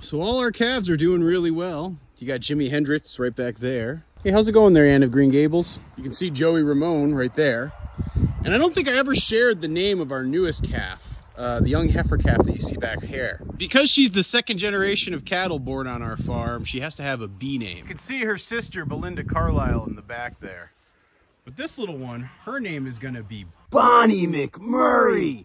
So all our calves are doing really well. You got Jimi Hendrix right back there. Hey, how's it going there, Anne of Green Gables? You can see Joey Ramone right there. And I don't think I ever shared the name of our newest calf, uh, the young heifer calf that you see back here. Because she's the second generation of cattle born on our farm, she has to have a B name. You can see her sister, Belinda Carlisle, in the back there. But this little one, her name is gonna be Bonnie McMurray.